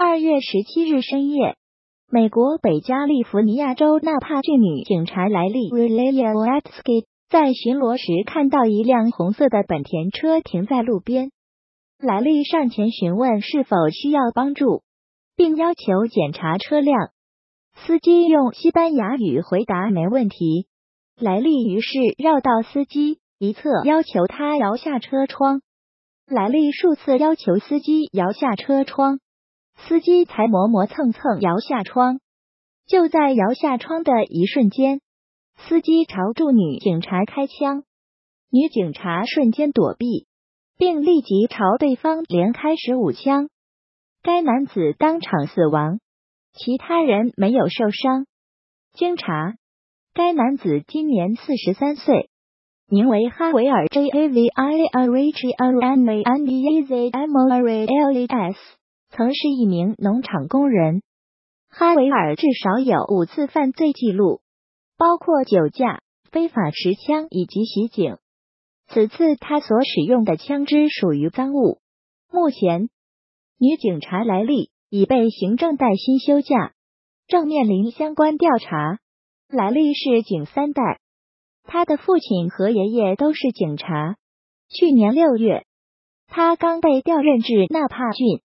二月十七日深夜，美国北加利福尼亚州纳帕郡女警察莱利 （Relia w a t s k y 在巡逻时看到一辆红色的本田车停在路边。莱利上前询问是否需要帮助，并要求检查车辆。司机用西班牙语回答：“没问题。”莱利于是绕到司机一侧，要求他摇下车窗。莱利数次要求司机摇下车窗，司机才磨磨蹭蹭摇下窗。就在摇下窗的一瞬间，司机朝住女警察开枪，女警察瞬间躲避，并立即朝对方连开十五枪。该男子当场死亡。其他人没有受伤。经查，该男子今年四十三岁，名为哈维尔 ·J. A. V. I. A. Richie R. M. A. N. D. E. Z. M. O. R. L. S. 曾是一名农场工人。哈维尔至少有五次犯罪记录，包括酒驾、非法持枪以及袭警。此次他所使用的枪支属于赃物。目前，女警察莱利。已被行政带薪休假，正面临相关调查。莱利是警三代，他的父亲和爷爷都是警察。去年六月，他刚被调任至纳帕郡。